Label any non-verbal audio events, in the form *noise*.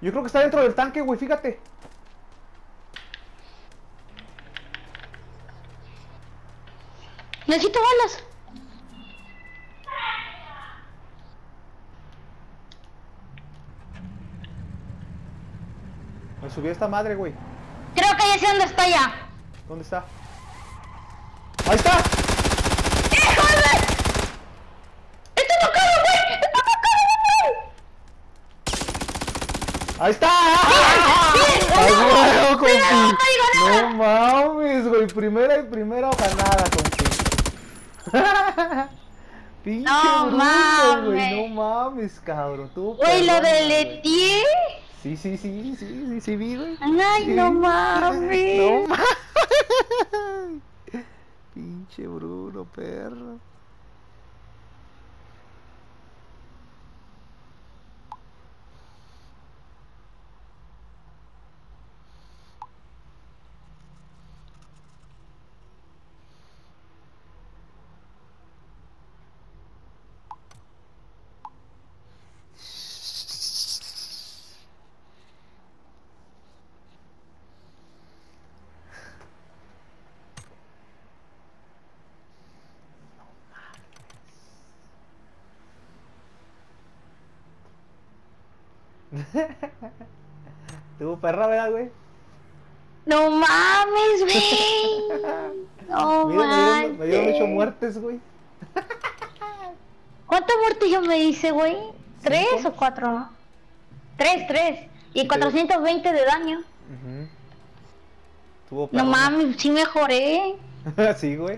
Yo creo que está dentro del tanque, güey, fíjate. Necesito balas. Me subí a esta madre, güey. Creo que ya sé dónde está ya. ¿Dónde está? ¡Ahí está! ¡Híjole! ¡Está tocado, güey! ¡Está tocado, güey! ¡Ahí está! ¡A huevo, compi! No mames, güey. Primera y primera ganada, compi. *laughs* Pinche No bruto, mames. güey. No mames, cabrón. Güey, lo deleteé. Sí, sí, sí, sí, sí, sí, vi, güey. Ay, Sí. no mames. *laughs* No mames. Pinche Bruno, perro. Tuvo perra, ¿verdad, güey? No mames, güey. *laughs* No Mira, me dieron, me dieron ocho muertes, güey. *laughs* ¿Cuántas muertes yo me hice, güey? ¿Tres Cinco. o cuatro? Tres, tres. Y Sí, 420 de daño. Ujú. Tuvo No mames, sí mejoré. *laughs* sí, güey.